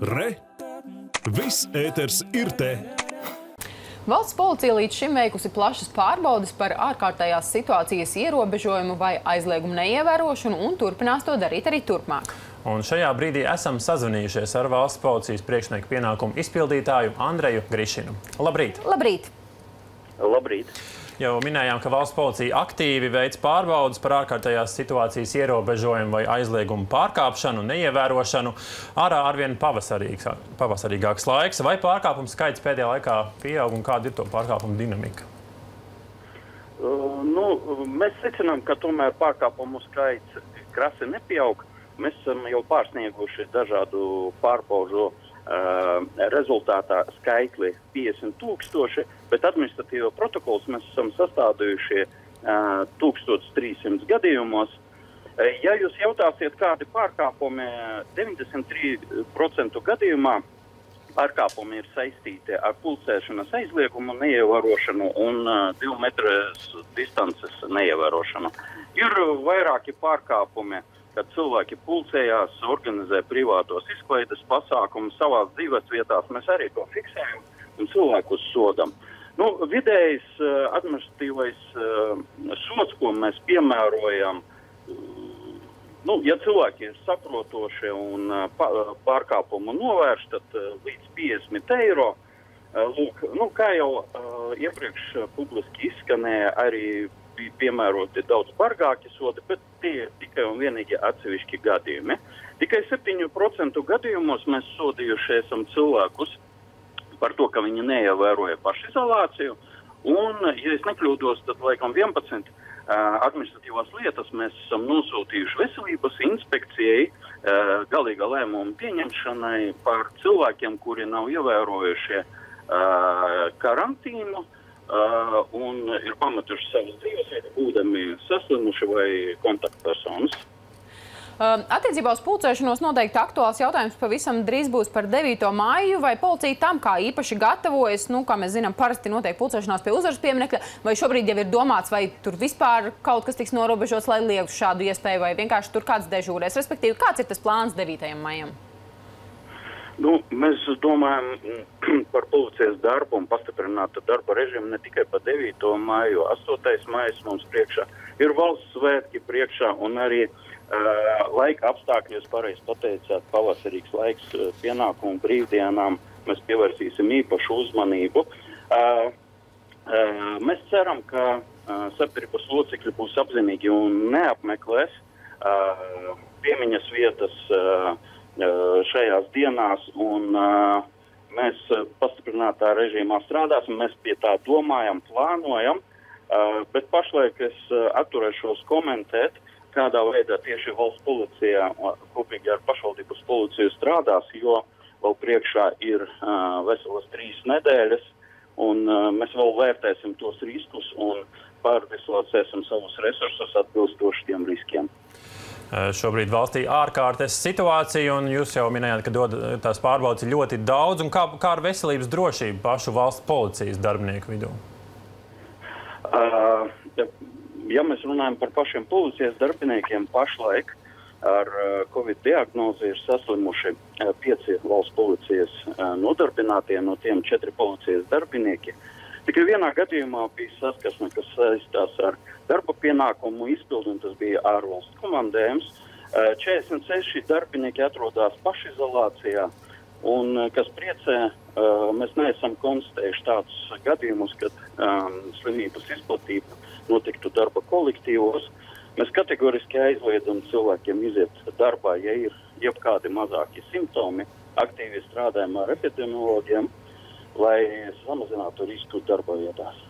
Re! Viss ēters ir te! Valsts policija līdz šim veikusi plašas pārbaudes par ārkārtējās situācijas ierobežojumu vai aizliegumu neievērošanu un turpinās to darīt arī turpmāk. Un šajā brīdī esam sazvanījušies ar valsts policijas priekšnieku pienākumu izpildītāju Andreju Grišinu. Labrīt! Labrīt! Labrīt! Jau minējām, ka valsts policija aktīvi veic pārbaudas par ārkārtējās situācijas ierobežojumu vai aizliegumu pārkāpšanu, neievērošanu. Ārā arvien pavasarīgāks laiks. Vai pārkāpumu skaits pēdējā laikā pieaug un kāda ir to pārkāpumu dinamika? Uh, nu, mēs secinām, ka tomēr pārkāpumu skaits krasi nepieaug. Mēs esam jau pārsnieguši dažādu pārbaužu uh, Uh, rezultātā skaitli 50 tūkstoši, bet administratīvo protokolus mēs esam sastādījuši uh, 1300 gadījumos. Uh, ja jūs jautāsiet, kādi pārkāpumi 93% gadījumā pārkāpumi ir saistīti ar pulcēšanas aizliegumu neievērošanu un uh, divu metru distances neievērošanu. Ir vairāki pārkāpumi uh, kad cilvēki pulcējās, organizē privātos izklaides pasākumus savās dzīvesvietās, mēs arī to fiksējam un cilvēkus sodam. Nu, vidējais uh, administratīvais uh, sots, ko mēs piemērojam, uh, nu, ja cilvēki ir saprotoši un uh, pārkāpumu novērš, tad uh, līdz 50 eiro. Uh, lūk, nu, kā jau uh, iepriekš publiski izskanēja, arī bija piemēroti daudz bargāki sodi, bet tie ir tikai un vienīgi atsevišķi gadījumi. Tikai 7% gadījumos mēs sodījuši esam cilvēkus par to, ka viņi neievēroja pašizolāciju. Un, ja es nekļūdos, tad laikam 11 uh, administratīvās lietas mēs esam nosūtījuši veselības inspekcijai uh, galīga lēmuma pieņemšanai par cilvēkiem, kuri nav ievērojuši uh, karantīnu. Uh, uh, un ir pametuši savas dzīvesvietas, būdami saslimuši vai kontaktpersonas. Uh, attiecībā uz pulcēšanos noteikti aktuāls jautājums pavisam drīz būs par 9. māju. Vai policija tam kā īpaši gatavojas? Nu, kā mēs zinām, parasti notiek pulcēšanās pie uzvaras pieminekļa. Vai šobrīd jau ir domāts, vai tur vispār kaut kas tiks norobežots, lai liektu šādu iespēju, vai vienkārši tur kāds dežūrēs? Respektīvi, kāds ir tas plāns 9. maijam? Nu, mēs domājam par policijas darbu un pastiprinātu darba režīmu ne tikai par 9. maiju, 8. maijas mums priekšā ir valsts svētki priekšā un arī uh, laika apstākļi, jūs pareizi pateicāt, pavasarīgs laiks uh, pienākumu brīvdienām, mēs pievērsīsim īpašu uzmanību. Uh, uh, mēs ceram, ka uh, sabiedrības locekļi būs apzinīgi un neapmeklēs uh, piemiņas vietas. Uh, šajās dienās. Un, uh, mēs pastiprinātā režīmā strādāsim, mēs pie tā domājam, plānojam, uh, bet pašlaik es uh, atturēšos komentēt, kādā veidā tieši valsts policija kopīgi ar pašvaldības policiju strādās, jo vēl priekšā ir uh, veselas trīs nedēļas, un uh, mēs vēl vērtēsim tos riskus un pārdislocēsim savus resursus atbilstoši tiem riskiem. Eh, šobrīd valstī ārkārtas situācija, un jūs jau minējāt, ka dod, tās pārbaudas ir ļoti daudz. Kā, kā ar veselības drošību pašu valsts policijas darbinieku vidū? Uh, ja mēs runājam par pašiem policijas darbiniekiem, pašlaik ar uh, covid diagnozi ir saslimuši uh, pieci valsts policijas uh, nodarbinātie, no tiem četri policijas darbinieki. Tikai vienā gadījumā bija saskarsme, kas saistās ar darba pienākumu izpildu, un tas bija ārvalstu komandējums. 46 darbinieki atrodas pašizolācijā, un kas priecē, mēs neesam konstatējuši tādus gadījumus, kad um, slimības izplatība notiktu darba kolektīvos. Mēs kategoriski aizliedzam cilvēkiem iziet darbā, ja ir jebkādi mazāki simptomi. Aktīvi strādājam ar epidemiologiem, lai samazinātu risku darba vietās.